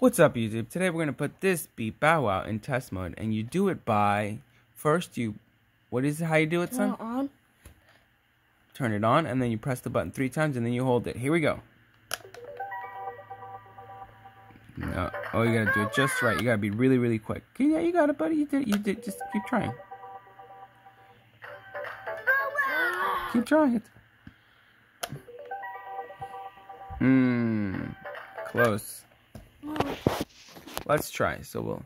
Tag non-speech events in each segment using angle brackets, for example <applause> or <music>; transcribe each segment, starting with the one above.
What's up YouTube? Today we're going to put this beat Bow Wow in test mode and you do it by first you what is it how you do it son? Turn it on. Turn it on and then you press the button three times and then you hold it. Here we go. No. Oh you gotta do it just right. You gotta be really really quick. Yeah you got it buddy. You did you did just keep trying. Keep trying it. Mmm. Close. Let's try. So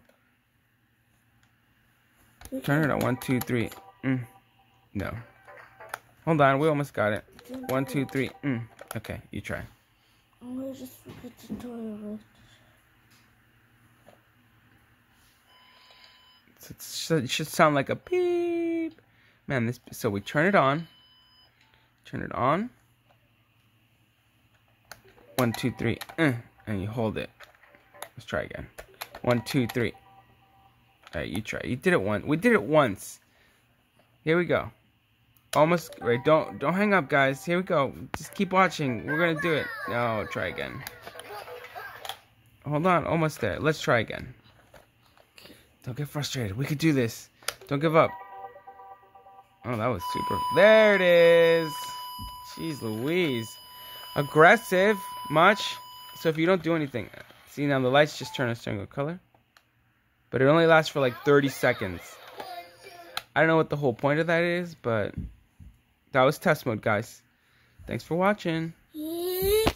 we'll turn it on. One, two, three. Mm. No. Hold on. We almost got it. One, two, three. Mm. Okay, you try. I'm gonna just forget the toilet. So it should sound like a beep. Man, this. So we turn it on. Turn it on. One, two, three. Mm. And you hold it. Let's try again. One, two, three. Alright, you try. You did it once. We did it once. Here we go. Almost right. Don't don't hang up, guys. Here we go. Just keep watching. We're gonna do it. No, try again. Hold on. Almost there. Let's try again. Don't get frustrated. We could do this. Don't give up. Oh, that was super. There it is. Jeez Louise. Aggressive. Much. So if you don't do anything, See, now the lights just turn a single color. But it only lasts for like 30 seconds. I don't know what the whole point of that is, but that was test mode, guys. Thanks for watching. <laughs>